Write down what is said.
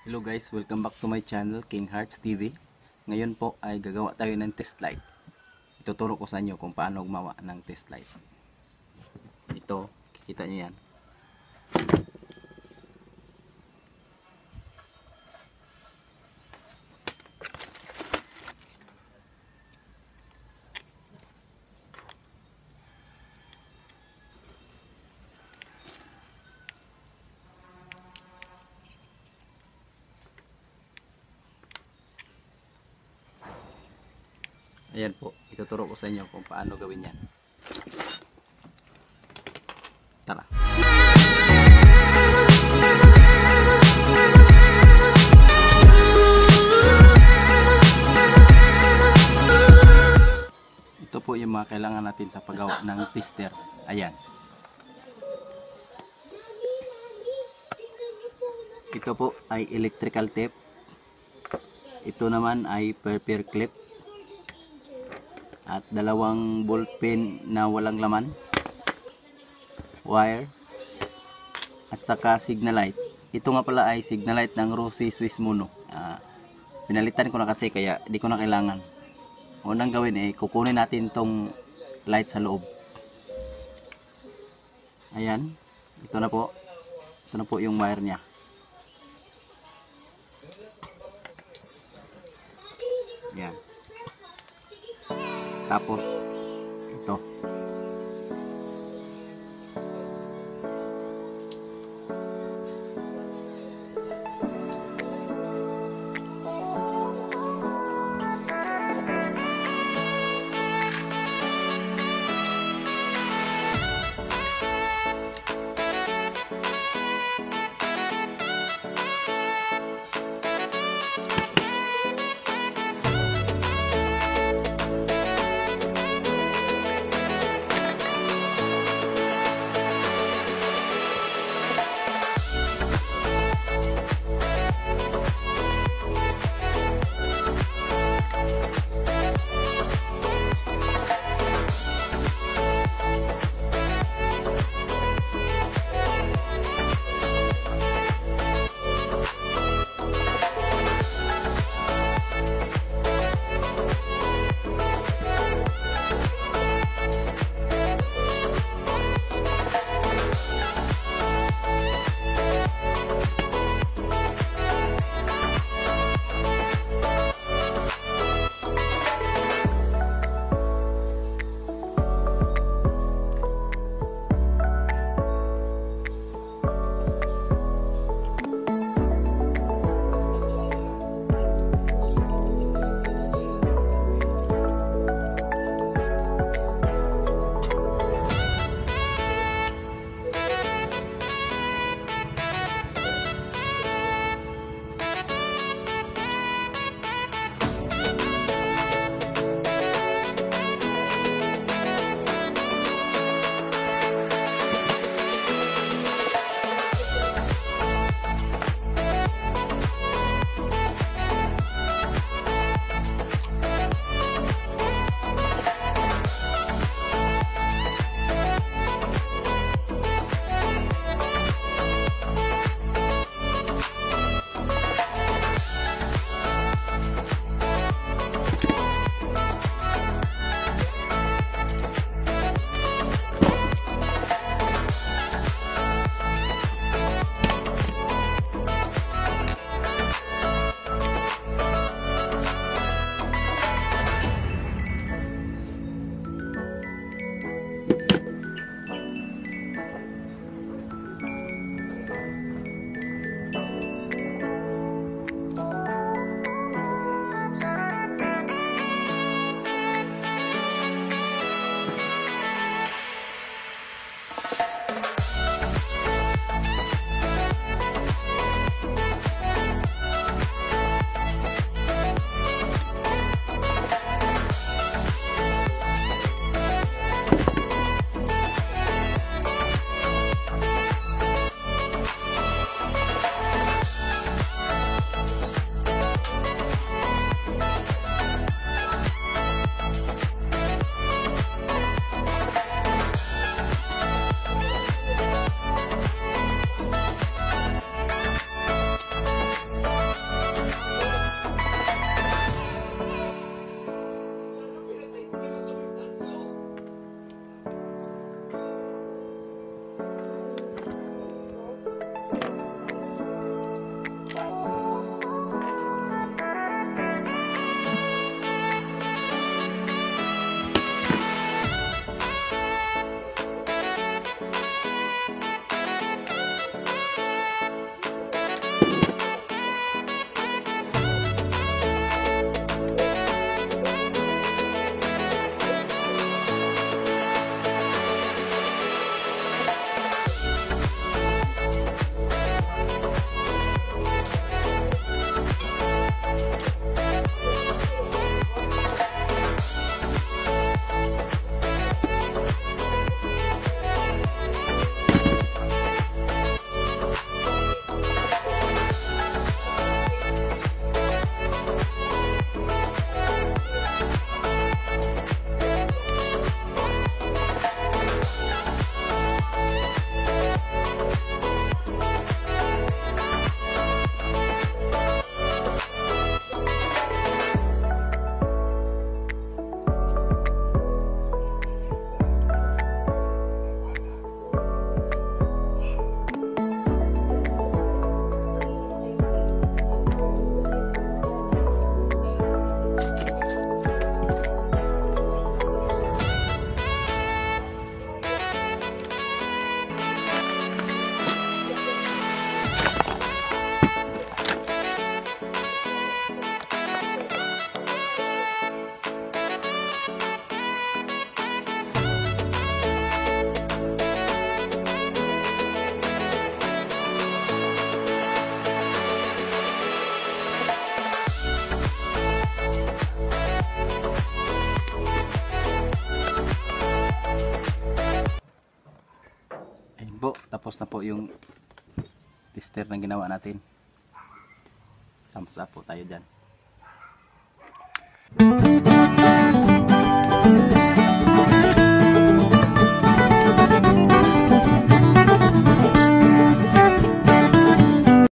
Hello guys, welcome back to my channel, King Hearts TV. Ngayon po ay gagawa tayo ng test light. Ituturo ko sa inyo kung paano gumawa ng test light. Ito, kikita nyo yan. Ayan po, ituturo ko sa inyo kung paano gawin yan. Tara. Ito po yung mga kailangan natin sa paggawa ng tester. Ayan. Ito po ay electrical tape. Ito naman ay paper clip at dalawang ball pen na walang laman. Wire. At saka signal light ito nga pala ay signal light ng Rossi Swiss Mono Ah, pinalitan ko na kasi kaya di ko na kailangan. Unang gawin eh kukunin natin tong light sa loob. Ayan. Ito na po. Ito na po yung wire nya yan tapos, ito. Tapos na po yung tester na ginawa natin. Thumbs up po tayo dyan.